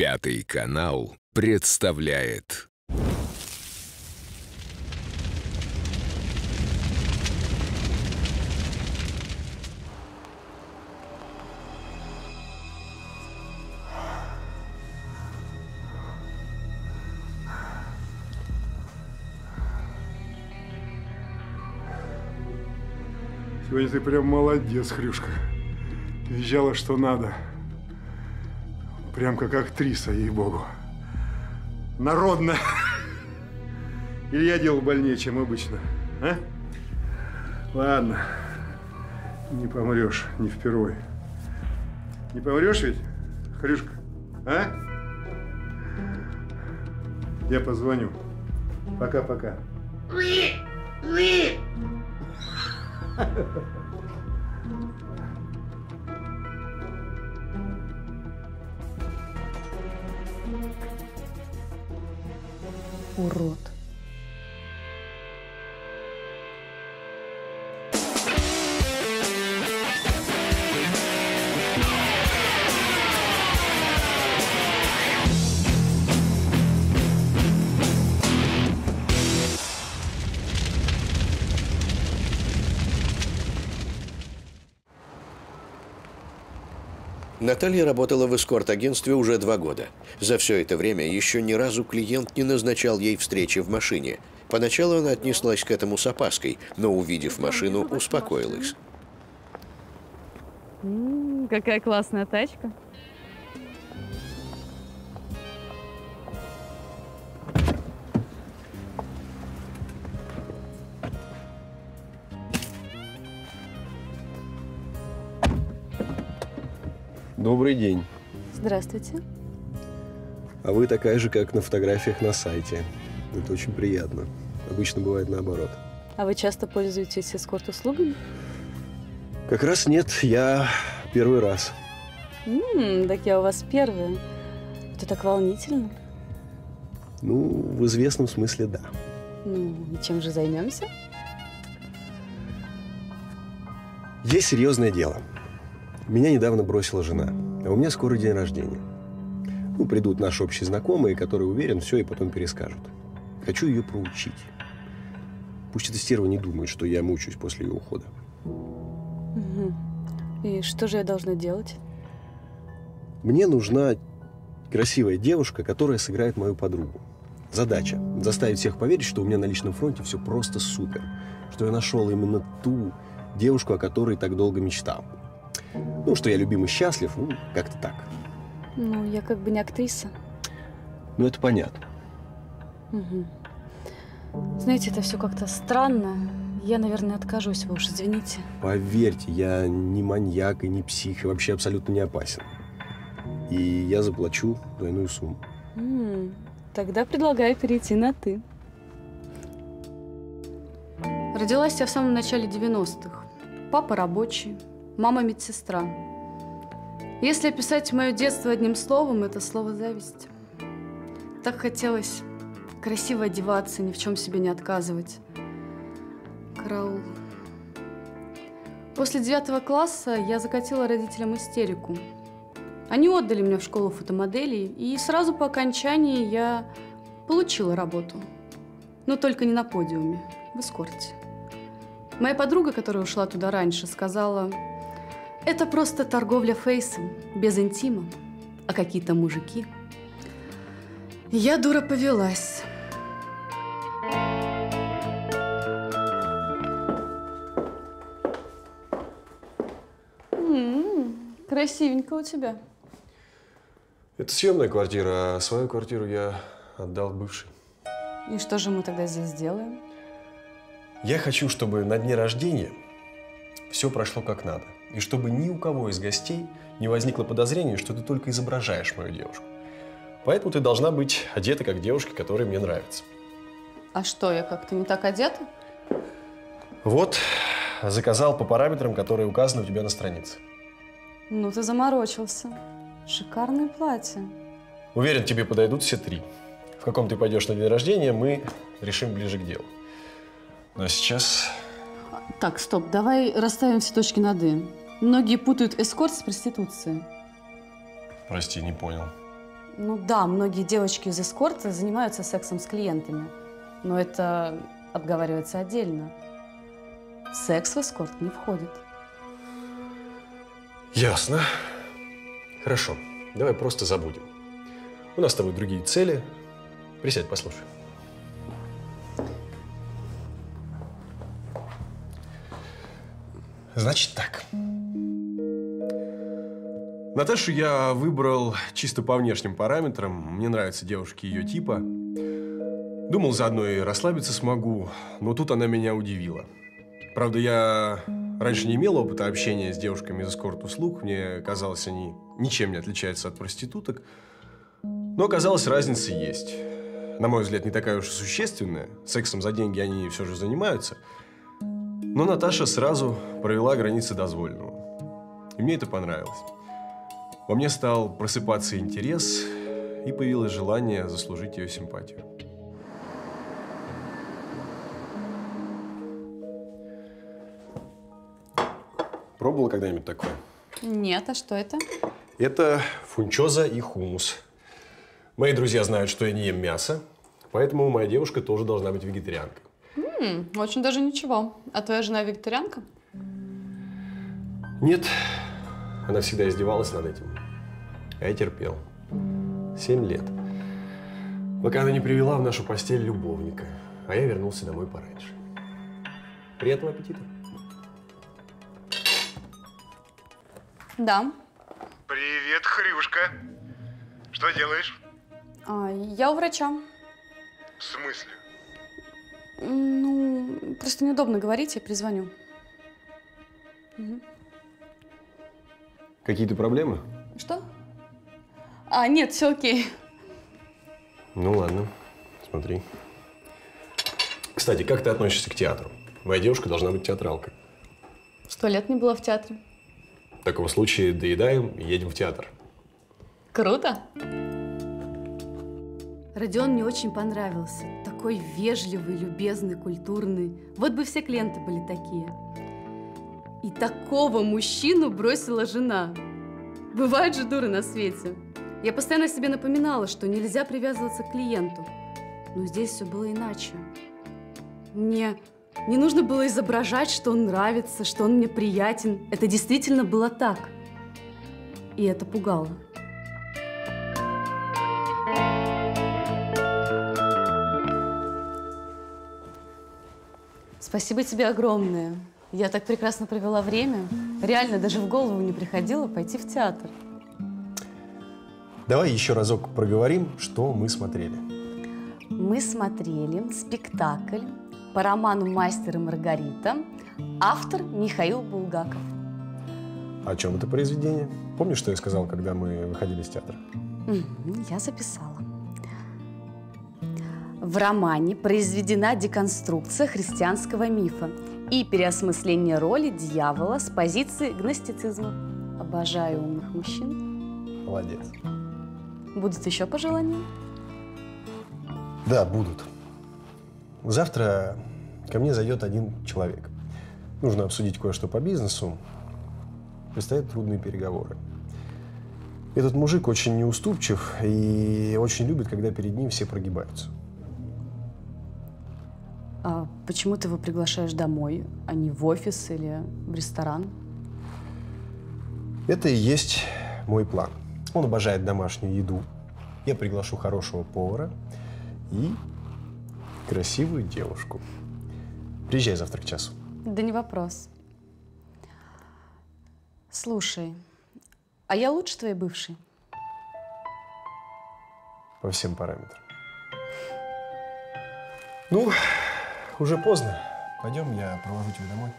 Пятый канал представляет Сегодня ты прям молодец, Хрюшка. Визжала, что надо. Прям как актриса, ей-богу. Народная. Или я делал больнее, чем обычно, а? Ладно. Не помрешь, не впервой. Не помрешь ведь, Хрюшка? А? Я позвоню. Пока-пока. Урод. Наталья работала в эскорт-агентстве уже два года. За все это время еще ни разу клиент не назначал ей встречи в машине. Поначалу она отнеслась к этому с опаской, но, увидев машину, успокоилась. М, Какая классная тачка. Добрый день. Здравствуйте. А вы такая же, как на фотографиях на сайте. Это очень приятно. Обычно бывает наоборот. А вы часто пользуетесь эскорт-услугами? Как раз нет, я первый раз. М, так я у вас первая. Это так волнительно. Ну, в известном смысле да. Ну, и чем же займемся? Есть серьезное дело. Меня недавно бросила жена, а у меня скоро день рождения. Ну, придут наши общие знакомые, которые, уверен, все и потом перескажут. Хочу ее проучить. Пусть эта стерва не думает, что я мучаюсь после ее ухода. Мгм. И что же я должна делать? Мне нужна красивая девушка, которая сыграет мою подругу. Задача – заставить всех поверить, что у меня на личном фронте все просто супер. Что я нашел именно ту девушку, о которой так долго мечтал. Ну, что я любим и счастлив, ну, как-то так. Ну, я как бы не актриса. Ну, это понятно. Мгм. Знаете, это все как-то странно. Я, наверное, откажусь, вы уж извините. Поверьте, я не маньяк и не псих, и вообще абсолютно не опасен. И я заплачу двойную сумму. М, Тогда предлагаю перейти на «ты». Родилась я в самом начале 90-х. Папа рабочий, мама медсестра. Если описать мое детство одним словом, это слово «зависть». Так хотелось красиво одеваться, ни в чем себе не отказывать. Караул. После девятого класса я закатила родителям истерику. Они отдали меня в школу фотомоделей, и сразу по окончании я получила работу. Но только не на подиуме, в эскорте. Моя подруга, которая ушла туда раньше, сказала, это просто торговля фейсом, без интима, а какие-то мужики. Я, дура, повелась. М, Красивенько у тебя. Это съемная квартира, а свою квартиру я отдал бывшей. И что же мы тогда здесь делаем? Я хочу, чтобы на дне рождения все прошло как надо. И чтобы ни у кого из гостей не возникло подозрения, что ты только изображаешь мою девушку. Поэтому ты должна быть одета как девушка, которая мне нравится. А что, я как-то не так одета? Вот, заказал по параметрам, которые указаны у тебя на странице. Ну, ты заморочился. Шикарное платье. Уверен, тебе подойдут все три. В каком ты пойдешь на день рождения, мы решим ближе к делу. А сейчас Так, стоп, давай расставим все точки над «и». Многие путают эскорт с проституцией. Прости, не понял. Ну да, многие девочки из эскорта занимаются сексом с клиентами. Но это обговаривается отдельно. Секс в эскорт не входит. Ясно. Хорошо. Давай просто забудем. У нас с тобой другие цели. Присядь, послушай. Значит так. Наташу я выбрал чисто по внешним параметрам. Мне нравятся девушки ее типа. Думал, заодно и расслабиться смогу, но тут она меня удивила. Правда, я раньше не имел опыта общения с девушками из эскорт-услуг. Мне казалось, они ничем не отличаются от проституток. Но оказалось, разница есть. На мой взгляд, не такая уж и существенная. Сексом за деньги они все же занимаются. Но Наташа сразу провела границы дозволенного. И мне это понравилось. Во мне стал просыпаться интерес, и появилось желание заслужить ее симпатию. Пробовала когда-нибудь такое? Нет, а что это? Это фунчоза и хумус. Мои друзья знают, что я не ем мясо, поэтому моя девушка тоже должна быть вегетарианкой. М, очень даже ничего. А твоя жена вегетарианка? Нет, она всегда издевалась над этим. А я терпел. Семь лет. Пока она не привела в нашу постель любовника, а я вернулся домой пораньше. Приятного аппетита. Да. Привет, Хрюшка. Что делаешь? А, я у врача. В смысле? Ну, просто неудобно говорить, я перезвоню. Какие-то проблемы? Что? А, нет, все окей. Ну ладно, смотри. Кстати, как ты относишься к театру? Моя девушка должна быть театралкой. Сто лет не была в театре. В таком случае доедаем и едем в театр. Круто. Родион мне очень понравился. Такой вежливый, любезный, культурный. Вот бы все клиенты были такие. И такого мужчину бросила жена. Бывают же дуры на свете. Я постоянно себе напоминала, что нельзя привязываться к клиенту. Но здесь все было иначе. Мне не нужно было изображать, что он нравится, что он мне приятен. Это действительно было так. И это пугало. Спасибо тебе огромное. Я так прекрасно провела время. Реально даже в голову не приходило пойти в театр. Давай еще разок проговорим, что мы смотрели. Мы смотрели спектакль по роману «Мастер и Маргарита», автор Михаил Булгаков. О чем это произведение? Помнишь, что я сказал, когда мы выходили из театра? Я записала. В романе произведена деконструкция христианского мифа и переосмысление роли дьявола с позиции гностицизма. Обожаю умных мужчин. Молодец. Будут еще пожелания? Да, будут. Завтра ко мне зайдет один человек. Нужно обсудить кое-что по бизнесу. Предстоят трудные переговоры. Этот мужик очень неуступчив и очень любит, когда перед ним все прогибаются. А почему ты его приглашаешь домой, а не в офис или в ресторан? Это и есть мой план. Он обожает домашнюю еду. Я приглашу хорошего повара и красивую девушку. Приезжай завтра к часу. Да не вопрос. Слушай, а я лучше твоей бывшей? По всем параметрам. Ну, уже поздно. Пойдем, я провожу тебя домой.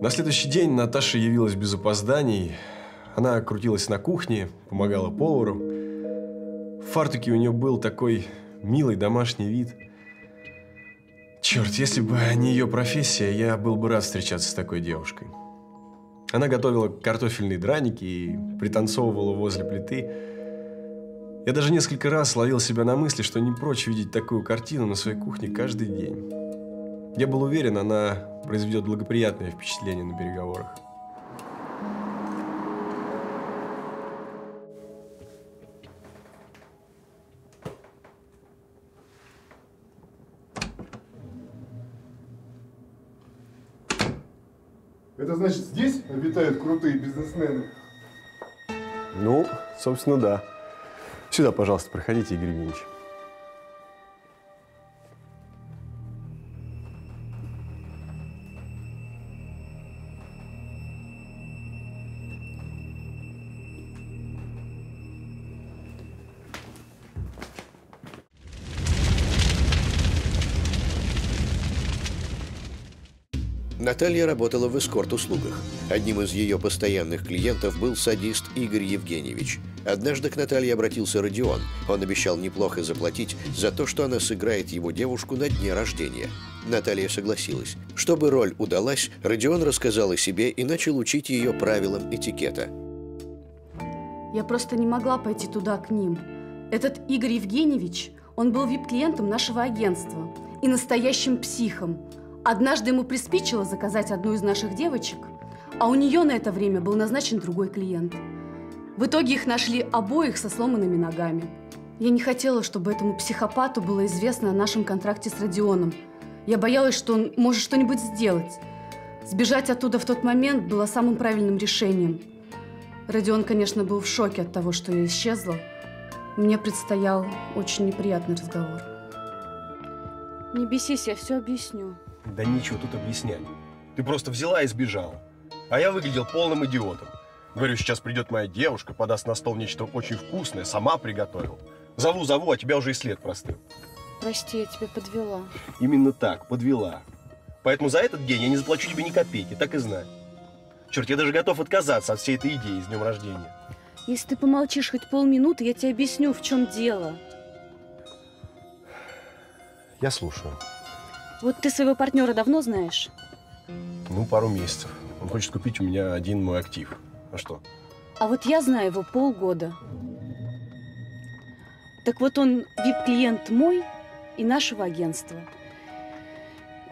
На следующий день Наташа явилась без опозданий. Она крутилась на кухне, помогала повару. В фартуке у нее был такой милый домашний вид. Черт, если бы не ее профессия, я был бы рад встречаться с такой девушкой. Она готовила картофельные драники и пританцовывала возле плиты. Я даже несколько раз ловил себя на мысли, что не прочь видеть такую картину на своей кухне каждый день. Я был уверен, она произведет благоприятное впечатление на переговорах. Это значит, здесь обитают крутые бизнесмены? Ну, собственно, да. Сюда, пожалуйста, проходите, Игорь Евгеньевич. Наталья работала в эскорт-услугах. Одним из ее постоянных клиентов был садист Игорь Евгеньевич. Однажды к Наталье обратился Родион. Он обещал неплохо заплатить за то, что она сыграет его девушку на дне рождения. Наталья согласилась. Чтобы роль удалась, Родион рассказал о себе и начал учить ее правилам этикета. Я просто не могла пойти туда к ним. Этот Игорь Евгеньевич, он был вип-клиентом нашего агентства и настоящим психом. Однажды ему приспичило заказать одну из наших девочек, а у нее на это время был назначен другой клиент. В итоге их нашли обоих со сломанными ногами. Я не хотела, чтобы этому психопату было известно о нашем контракте с Родионом. Я боялась, что он может что-нибудь сделать. Сбежать оттуда в тот момент было самым правильным решением. Родион, конечно, был в шоке от того, что я исчезла. Мне предстоял очень неприятный разговор. Не бесись, я все объясню. Да нечего тут объяснять. Ты просто взяла и сбежала. А я выглядел полным идиотом. Говорю, сейчас придет моя девушка, подаст на стол нечто очень вкусное, сама приготовил. Зову, зову, а тебя уже и след простыл. Прости, я тебя подвела. Именно так, подвела. Поэтому за этот день я не заплачу тебе ни копейки, так и знай. Черт, я даже готов отказаться от всей этой идеи с днем рождения. Если ты помолчишь хоть полминуты, я тебе объясню, в чем дело. Я слушаю. Вот ты своего партнера давно знаешь? Ну, пару месяцев. Он хочет купить у меня один мой актив. А что? А вот я знаю его полгода. Так вот он вип-клиент мой и нашего агентства.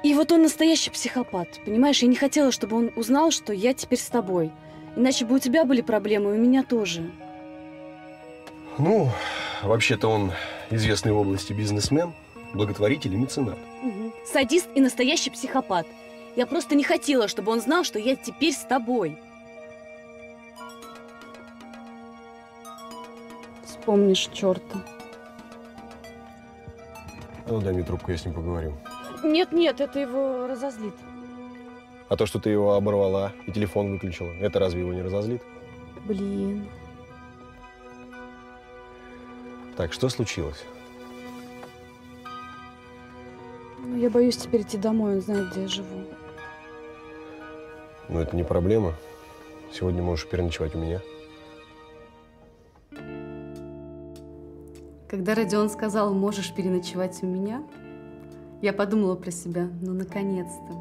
И вот он настоящий психопат, понимаешь? Я не хотела, чтобы он узнал, что я теперь с тобой. Иначе бы у тебя были проблемы, и у меня тоже. Ну, вообще-то он известный в области бизнесмен, благотворитель и меценат. Мгм. Садист и настоящий психопат. Я просто не хотела, чтобы он знал, что я теперь с тобой. Вспомнишь черта. А ну, дай мне трубку, я с ним поговорю. Нет, нет, это его разозлит. А то, что ты его оборвала и телефон выключила, это разве его не разозлит? Блин. Так, что случилось? Я боюсь теперь идти домой, он знает, где я живу. Ну, это не проблема. Сегодня можешь переночевать у меня. Когда Родион сказал, можешь переночевать у меня, я подумала про себя, ну, наконец-то.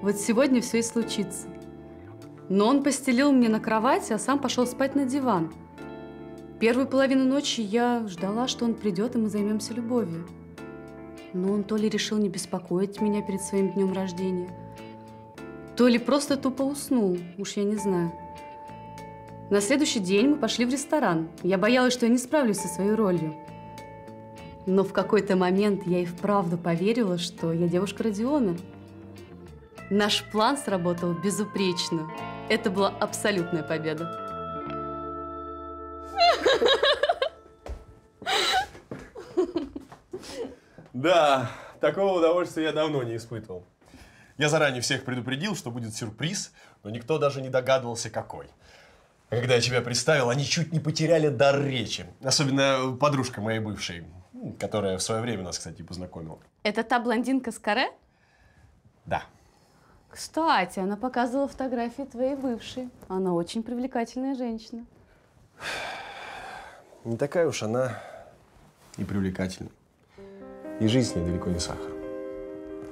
Вот сегодня все и случится. Но он постелил мне на кровати, а сам пошел спать на диван. Первую половину ночи я ждала, что он придет, и мы займемся любовью. Но он то ли решил не беспокоить меня перед своим днем рождения, то ли просто тупо уснул, уж я не знаю. На следующий день мы пошли в ресторан. Я боялась, что я не справлюсь со своей ролью. Но в какой-то момент я и вправду поверила, что я девушка Родиона. Наш план сработал безупречно. Это была абсолютная победа. Да, такого удовольствия я давно не испытывал. Я заранее всех предупредил, что будет сюрприз, но никто даже не догадывался, какой. А когда я тебя представил, они чуть не потеряли дар речи. Особенно подружка моей бывшей, которая в свое время нас, кстати, познакомила. Это та блондинка с каре? Да. Кстати, она показывала фотографии твоей бывшей. Она очень привлекательная женщина. Не такая уж она и привлекательна. И жизнь с ней далеко не сахар.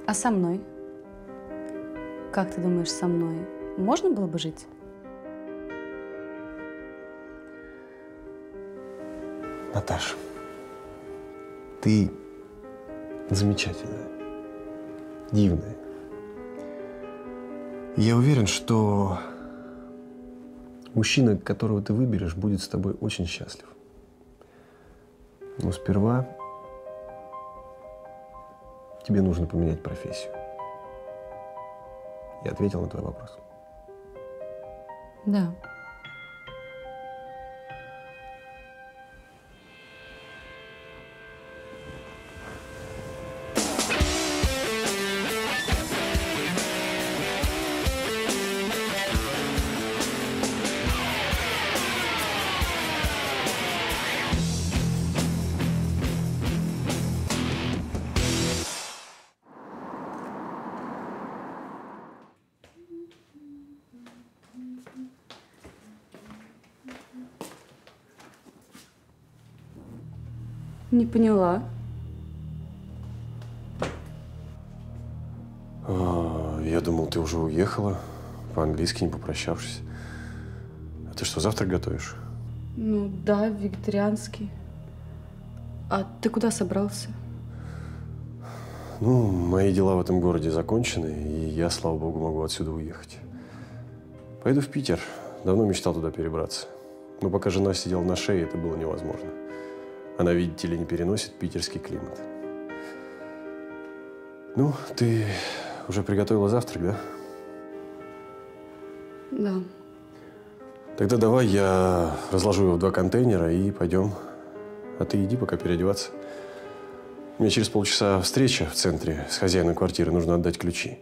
А со мной? Как ты думаешь, со мной можно было бы жить? Наташа, ты замечательная. дивное. И Я уверен, что мужчина, которого ты выберешь, будет с тобой очень счастлив. Но сперва тебе нужно поменять профессию. Я ответил на твой вопрос. Да. Поняла. А, я думал, ты уже уехала, по-английски не попрощавшись. А ты что, завтрак готовишь? Ну да, вегетарианский. А ты куда собрался? Ну, мои дела в этом городе закончены, и я, слава богу, могу отсюда уехать. Пойду в Питер. Давно мечтал туда перебраться. Но пока жена сидела на шее, это было невозможно. Она, видите ли, не переносит питерский климат. Ну, ты уже приготовила завтрак, да? Да. Тогда давай я разложу его в два контейнера и пойдем. А ты иди пока переодеваться. У меня через полчаса встреча в центре с хозяином квартиры. Нужно отдать ключи.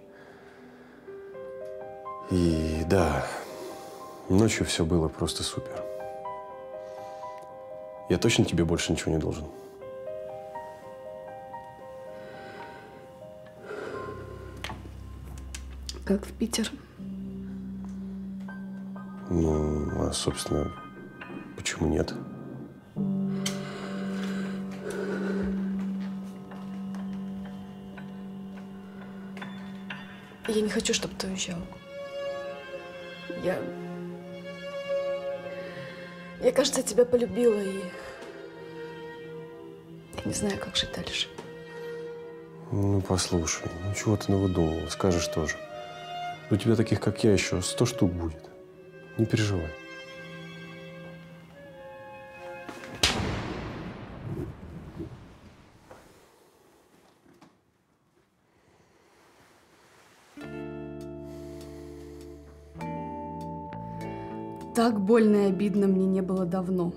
И да, ночью все было просто супер. Я точно тебе больше ничего не должен? Как в Питер? Ну, а, собственно, почему нет? Я не хочу, чтобы ты уезжал. Я... Я, кажется, тебя полюбила и... Я не знаю, как жить дальше. Ну, послушай, ну чего ты навыдумывала? Скажешь тоже. У тебя таких, как я, еще сто штук будет. Не переживай. Так больно и обидно мне не было давно.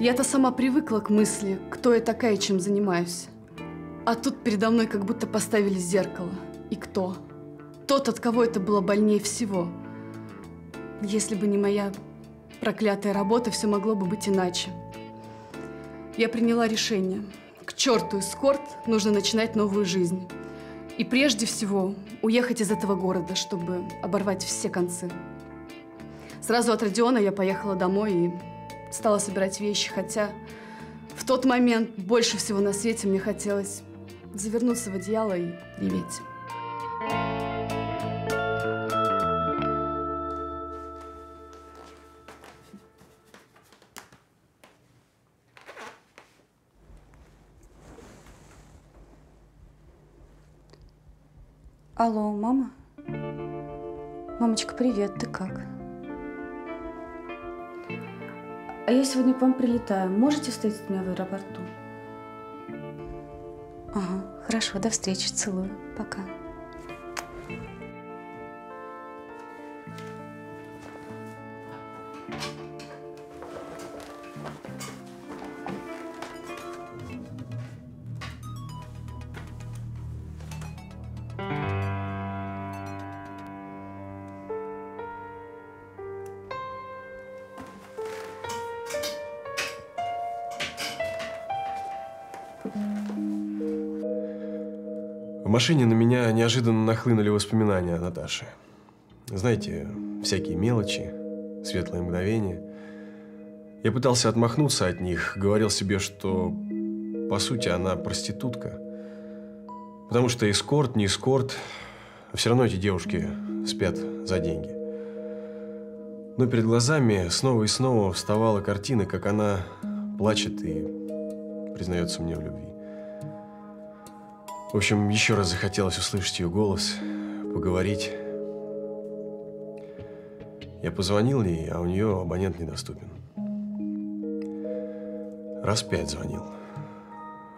Я-то сама привыкла к мысли, кто я такая и чем занимаюсь. А тут передо мной как будто поставили зеркало. И кто? Тот, от кого это было больнее всего. Если бы не моя проклятая работа, все могло бы быть иначе. Я приняла решение. К черту эскорт, нужно начинать новую жизнь. И прежде всего уехать из этого города, чтобы оборвать все концы. Сразу от Родиона я поехала домой и стала собирать вещи, хотя в тот момент больше всего на свете мне хотелось завернуться в одеяло и реветь. Алло, мама? Мамочка, привет, ты как? А я сегодня к вам прилетаю. Можете встретить меня в аэропорту? Ага, хорошо, до встречи, целую. Пока. Машине на меня неожиданно нахлынули воспоминания о Наташе. Знаете, всякие мелочи, светлые мгновения. Я пытался отмахнуться от них, говорил себе, что по сути она проститутка. Потому что эскорт, не эскорт, все равно эти девушки спят за деньги. Но перед глазами снова и снова вставала картина, как она плачет и признается мне в любви. В общем, еще раз захотелось услышать ее голос, поговорить. Я позвонил ей, а у нее абонент недоступен. Раз пять звонил.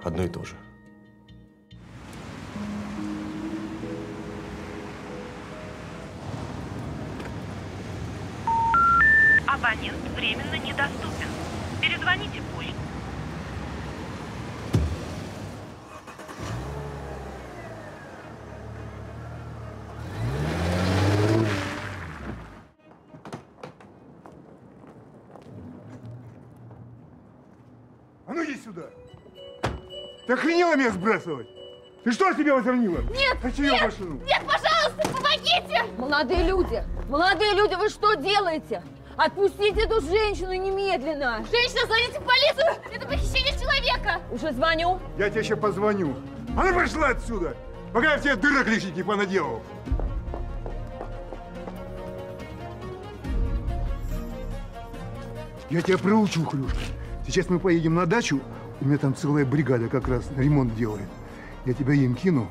Одно и то же. Сбрасывать? Ты что себе возомнила? Нет, Хочу ее машину. Нет, пожалуйста, помогите! Молодые люди, молодые люди, вы что делаете? Отпустите эту женщину немедленно! Женщина, звоните в полицию! Это похищение человека! Уже звоню. Я тебе еще позвоню. А ну пошла отсюда, пока я в тебе дырок лишних не понаделал. Я тебя проучу, Хрюшка. Сейчас мы поедем на дачу, у меня там целая бригада как раз ремонт делает. Я тебя им кину,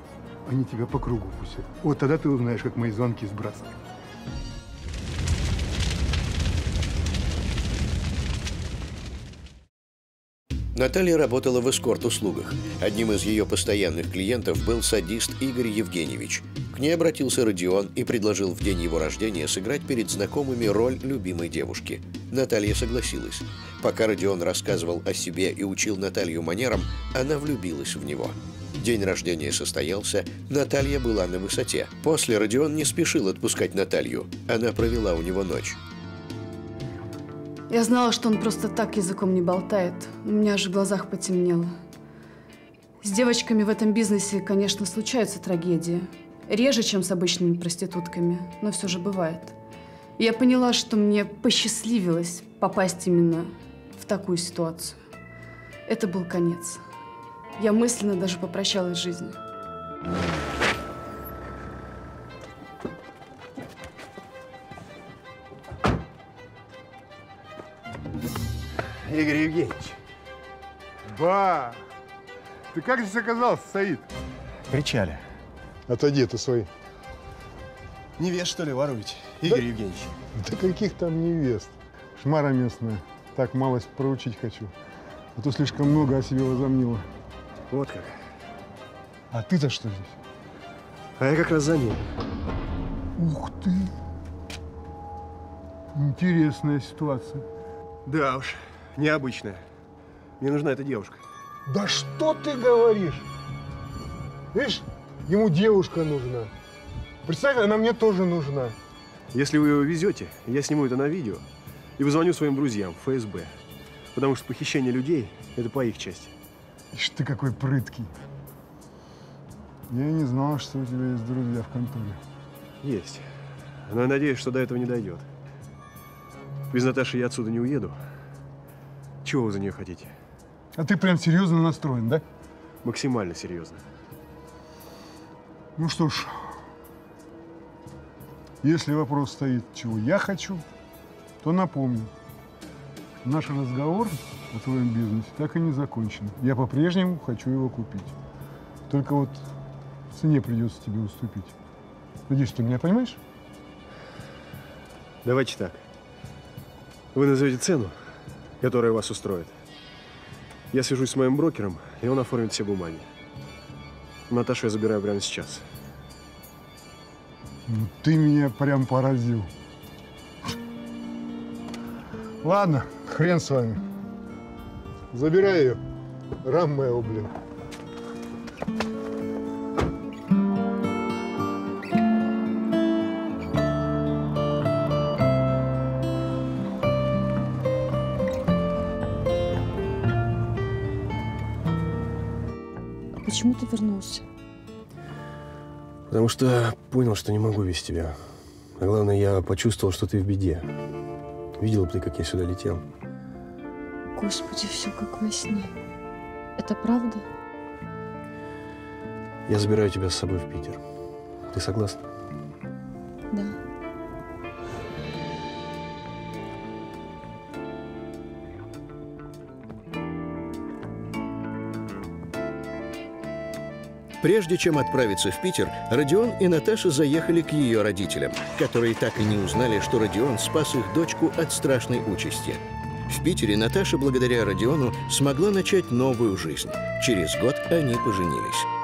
они тебя по кругу пустят. Вот тогда ты узнаешь, как мои звонки сбрасывать. Наталья работала в эскорт-услугах. Одним из ее постоянных клиентов был садист Игорь Евгеньевич. К ней обратился Родион и предложил в день его рождения сыграть перед знакомыми роль любимой девушки. Наталья согласилась. Пока Родион рассказывал о себе и учил Наталью манерам, она влюбилась в него. День рождения состоялся, Наталья была на высоте. После Родион не спешил отпускать Наталью. Она провела у него ночь. Я знала, что он просто так языком не болтает. У меня аж в глазах потемнело. С девочками в этом бизнесе, конечно, случаются трагедии. Реже, чем с обычными проститутками, но все же бывает. Я поняла, что мне посчастливилось попасть именно в такую ситуацию. Это был конец. Я мысленно даже попрощалась с жизнью. Игорь Евгеньевич. Ба! Ты как здесь оказался, Саид? Кричали. Отойди ты свои. Невест, что ли, воруете, Игорь Евгеньевич? Да каких там невест? Шмара местная. Так малость проучить хочу. А то слишком много о себе возомнила. Вот как. А ты-то что здесь? А я как раз за ним. Ух ты! Интересная ситуация. Да уж, необычная. Мне нужна эта девушка. Да что ты говоришь? Видишь, ему девушка нужна. Представь, она мне тоже нужна. Если вы его везете, я сниму это на видео и позвоню своим друзьям в ФСБ. Потому что похищение людей – это по их части. Ишь ты какой прыткий. Я не знал, что у тебя есть друзья в конторе. Есть. Но я надеюсь, что до этого не дойдет. Без Наташи я отсюда не уеду. Чего вы за нее хотите? А ты прям серьезно настроен, да? Максимально серьезно. Ну что ж, если вопрос стоит, чего я хочу, то напомню. Наш разговор о твоем бизнесе так и не закончен. Я по-прежнему хочу его купить. Только вот цене придется тебе уступить. Надеюсь, ты меня понимаешь? Давайте так. Вы назовете цену, которая вас устроит. Я свяжусь с моим брокером, и он оформит все бумаги. Наташу я забираю прямо сейчас. Ну, ты меня прям поразил. Ладно, хрен с вами. Забирай ее. Рам моего, блин. Потому что понял, что не могу без тебя. А главное, я почувствовал, что ты в беде. Видела бы ты, как я сюда летел. Господи, все как во сне. Это правда? Я забираю тебя с собой в Питер. Ты согласна? Да. Прежде чем отправиться в Питер, Родион и Наташа заехали к ее родителям, которые так и не узнали, что Родион спас их дочку от страшной участи. В Питере Наташа, благодаря Родиону, смогла начать новую жизнь. Через год они поженились.